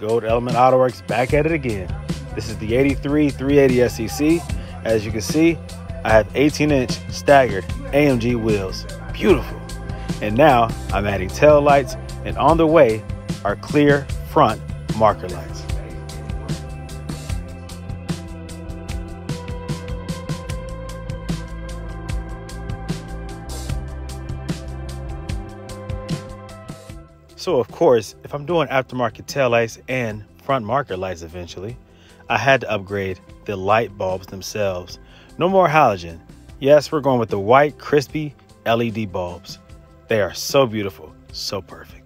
Gold Element AutoWorks back at it again. This is the 83 380 SEC. As you can see, I have 18 inch staggered AMG wheels. Beautiful. And now I'm adding tail lights and on the way are clear front marker lights. So of course, if I'm doing aftermarket tail lights and front marker lights eventually, I had to upgrade the light bulbs themselves. No more halogen. Yes, we're going with the white, crispy LED bulbs. They are so beautiful, so perfect.